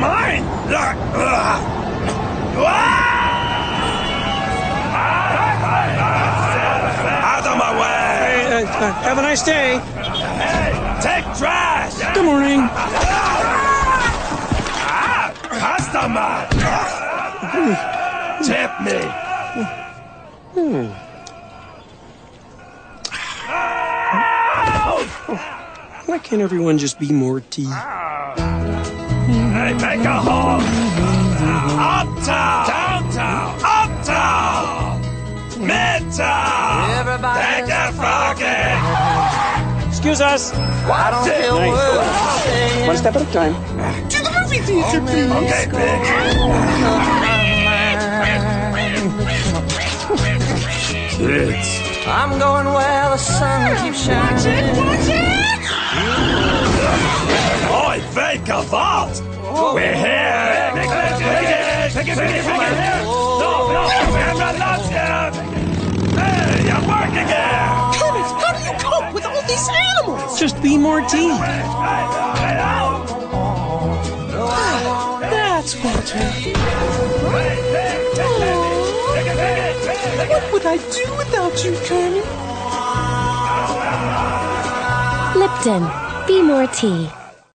mine! Out of my way! Uh, uh, have a nice day. Take trash! Good morning. Ah, customer! Tip me! Why can't everyone just be more tea? Hey, make a hole! Uptown! Downtown! Uptown! Midtown! Everybody. Take that froggy! Excuse us. I don't care Nice. what. One step at a time. To the movie theater, oh, please. Okay, bitch! Kids! I'm going where the sun keeps shining. Oi, fake a vault! We're here! Pick it, pick it, pick it, pick it! No, no, camera you! Hey, I'm working here! Kermit, how do you cope with all these animals? Just be more tea. That's better. What would I do without you, Kermit? Lipton. Be more tea.